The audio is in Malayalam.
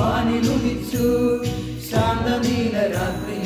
വാനിലുദിച്ചു ശാന്തനീല രാത്രി